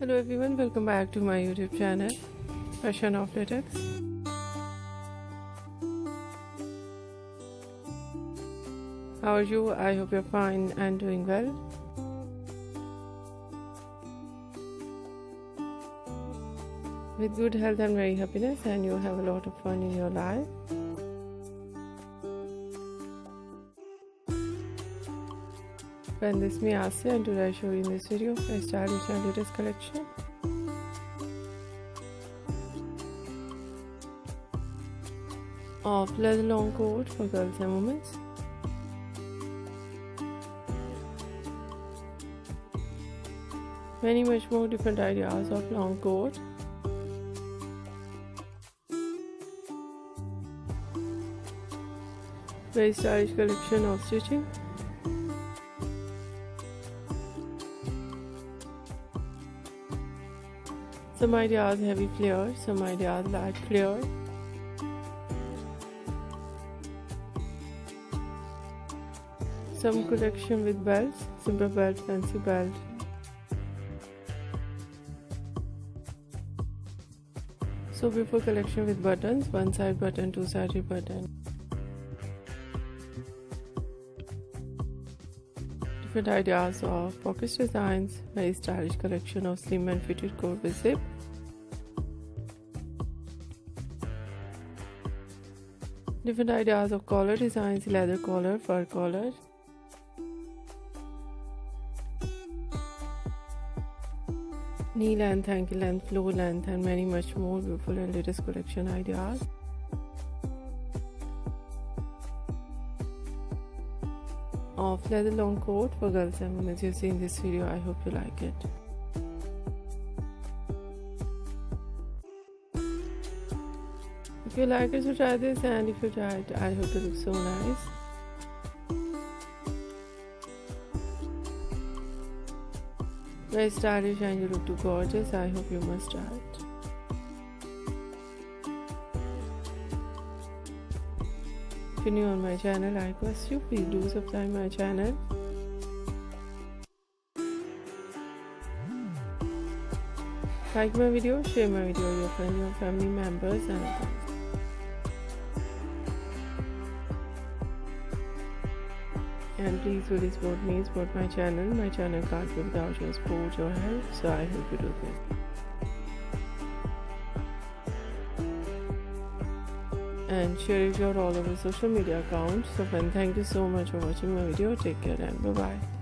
Hello everyone, welcome back to my YouTube channel, Fashion of Latex. How are you? I hope you're fine and doing well. With good health and very happiness, and you have a lot of fun in your life. Friend, this is me Asya and today I show you in this video my stylish and latest collection. Of leather long coat for girls and women. Many much more different ideas of long coat. Very stylish collection of stitching. Some ideas heavy flare, some ideas light flare. Some collection with belts, simple belt, fancy belt. So beautiful collection with buttons, one side button, two sided button. Different ideas of pocket designs, very stylish collection of slim and fitted coat with zip. Different ideas of collar designs, leather collar, fur collar. Knee length, ankle length, floor length and many much more beautiful and latest collection ideas. Of leather long coat for girls and women. As you see in this video i hope you like it. If you like it so try this and if you try it i hope it looks so nice. Very stylish and you look too gorgeous. I hope you must try it If you're new on my channel, I request you please do subscribe my channel. Like my video, share my video with your friends, your family members and others. And please really support me, support my channel. My channel can't without your support or help, so I hope you do this. And share it your all over social media accounts. So friend thank you so much for watching my video. Take care and bye bye